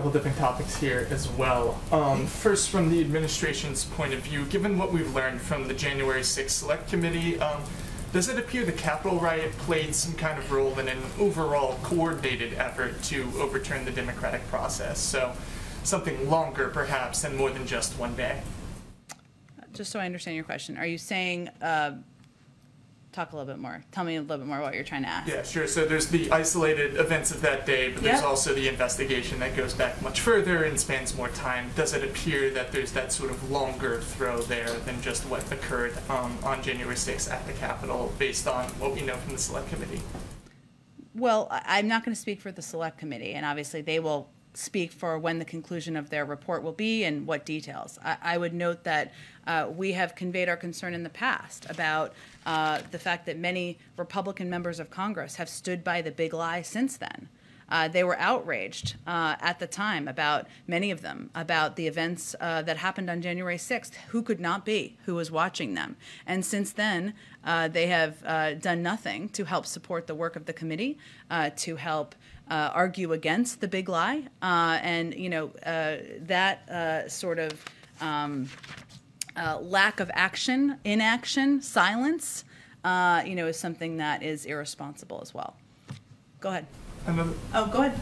couple different topics here as well. Um, first, from the administration's point of view, given what we've learned from the January 6th Select Committee, um, does it appear the Capitol riot played some kind of role in an overall coordinated effort to overturn the democratic process? So, something longer, perhaps, and more than just one day. Just so I understand your question, are you saying, uh, talk a little bit more, tell me a little bit more what you're trying to ask. Yeah, sure. So there's the isolated events of that day, but there's Yeah. also the investigation that goes back much further and spans more time. Does it appear that there's that sort of longer throw there than just what occurred um, on January 6th at the Capitol, based on what we know from the Select Committee? Well, I'm not going to speak for the select committee, and obviously they will speak for when the conclusion of their report will be and what details. I, I would note that uh, we have conveyed our concern in the past about uh, the fact that many Republican members of Congress have stood by the big lie since then. Uh, they were outraged uh, at the time about many of them about the events uh, that happened on January 6th. Who could not be? Who was watching them? And since then, uh, they have uh, done nothing to help support the work of the committee, uh, to help argue against the big lie, and you know that sort of. Um, lack of action, inaction, silence, uh, you know, is something that is irresponsible as well. Go ahead. Another, Oh, go ahead.